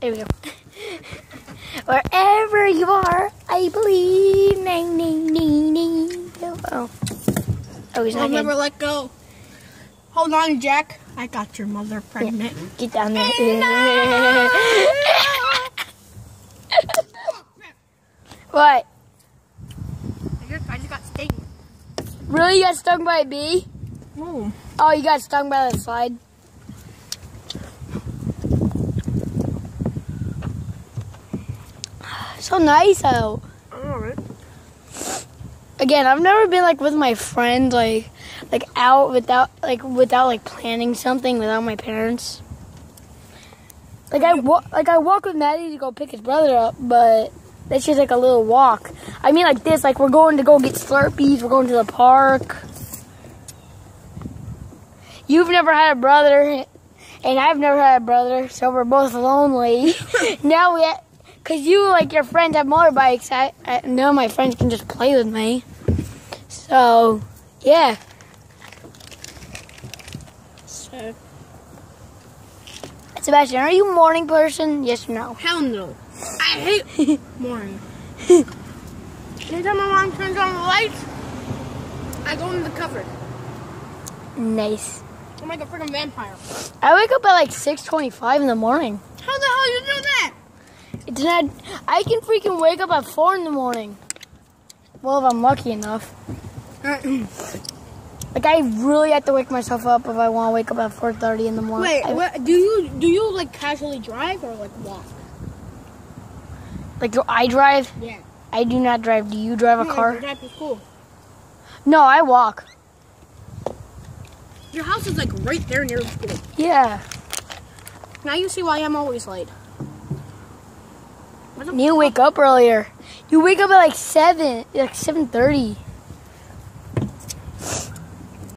There we go. Wherever you are, I believe. Ning, ning, ning, ning. Oh. Oh, he's I'll not never let go. Hold on, Jack. I got your mother pregnant. Get down there. what? I just, I just got stung. Really? You got stung by a bee? Oh. Oh, you got stung by the slide? So nice out. Alright. Again, I've never been like with my friends, like like out without like without like planning something without my parents. Like I wa- like I walk with Maddie to go pick his brother up, but that's just like a little walk. I mean like this, like we're going to go get Slurpees, we're going to the park. You've never had a brother, and I've never had a brother, so we're both lonely. now we, cause you like your friends have motorbikes, I, I now my friends can just play with me. So, yeah. So, Sebastian, are you a morning person? Yes or no? hell no. I hate morning. Anytime my mom turns on the lights, I go in the cupboard. Nice. I'm like a freaking vampire. I wake up at like 6:25 in the morning. How the hell you do that? Not. I can freaking wake up at four in the morning. Well, if I'm lucky enough. Like I really have to wake myself up if I want to wake up at 4:30 in the morning. Wait, I- what, do you do you like casually drive or like walk? Like do I drive? Yeah. I do not drive. Do you drive a car? Drive to school. No, I walk. Your house is like right there near school. Yeah. Now you see why I'm always late. You wake up earlier. You wake up at like seven, like 7:30.